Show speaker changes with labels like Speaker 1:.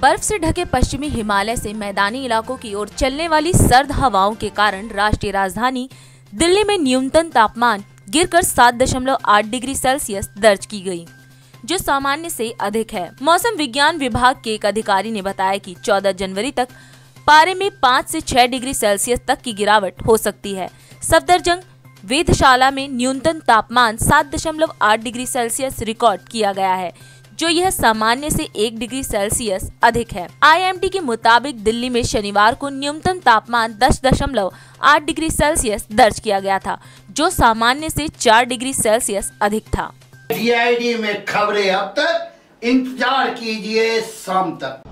Speaker 1: बर्फ़ से ढके पश्चिमी हिमालय से मैदानी इलाकों की ओर चलने वाली सर्द हवाओं के कारण राष्ट्रीय राजधानी दिल्ली में न्यूनतम तापमान गिरकर 7.8 डिग्री सेल्सियस दर्ज की गई, जो सामान्य से अधिक है। मौसम विज्ञान विभाग के एक अधिकारी ने बताया कि 14 जनवरी तक पारे में 5 से 6 डिग्री सेल्सियस तक की गिरावट हो सकती है। सफदरजंग वेधशाला में न्यूनतम तापमान 7.8 डिग्री सेल्सियस रिकॉर्ड किया गया है। जो यह सामान्य से एक डिग्री सेल्सियस अधिक है। आईएमडी के मुताबिक दिल्ली में शनिवार को न्यूनतम तापमान दस दशमलव आठ डिग्री सेल्सियस दर्ज किया गया था, जो सामान्य से चार डिग्री सेल्सियस अधिक था।
Speaker 2: में खबरें अब तक। इंतज़ार कीजिए शाम तक।